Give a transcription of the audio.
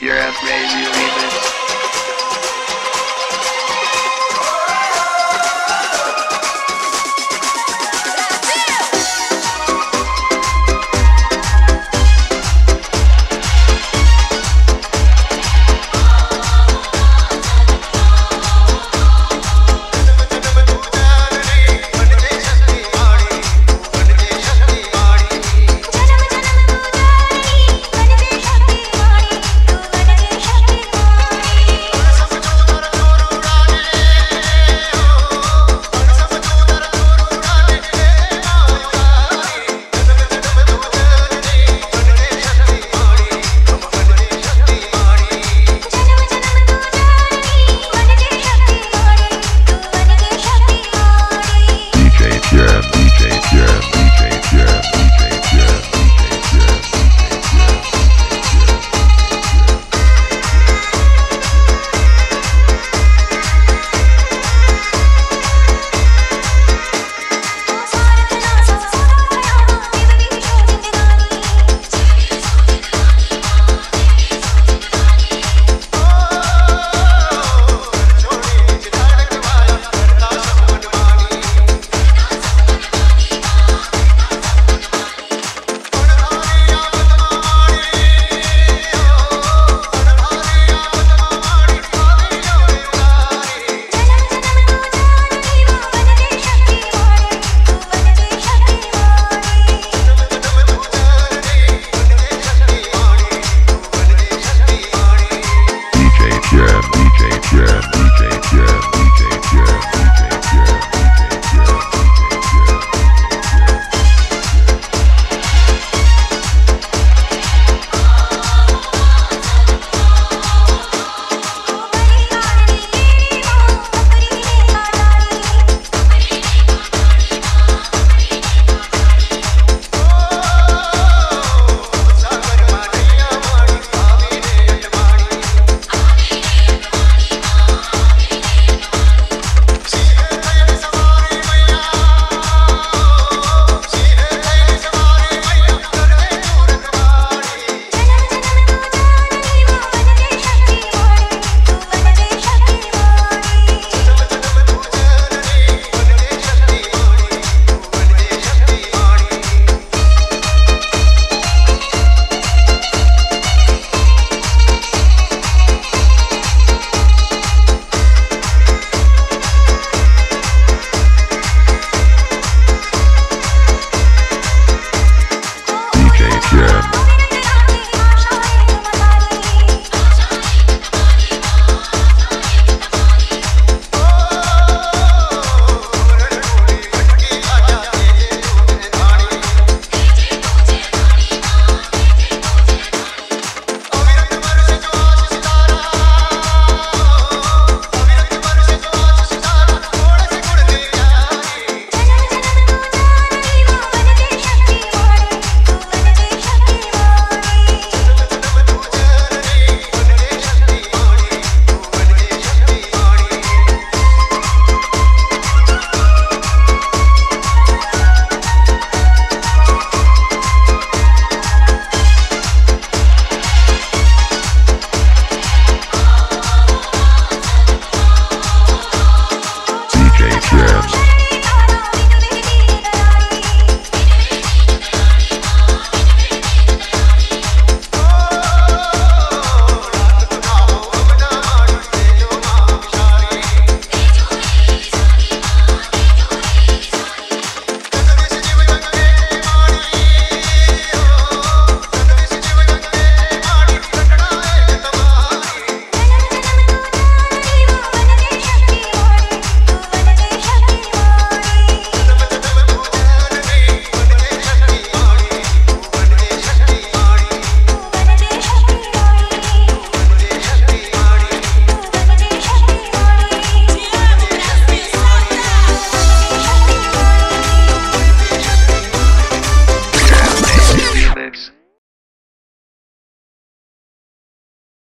your ass ready